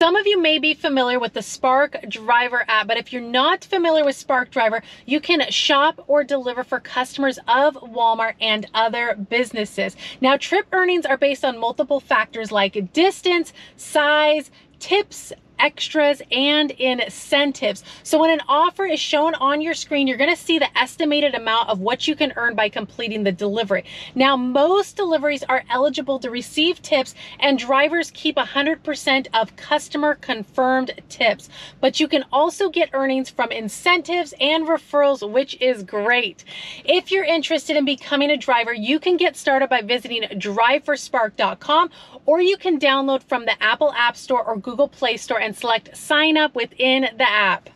Some of you may be familiar with the Spark Driver app, but if you're not familiar with Spark Driver, you can shop or deliver for customers of Walmart and other businesses. Now, trip earnings are based on multiple factors like distance, size, tips, extras and incentives. So when an offer is shown on your screen, you're gonna see the estimated amount of what you can earn by completing the delivery. Now, most deliveries are eligible to receive tips and drivers keep 100% of customer confirmed tips, but you can also get earnings from incentives and referrals, which is great. If you're interested in becoming a driver, you can get started by visiting driveforspark.com or you can download from the Apple App Store or Google Play Store and select sign up within the app.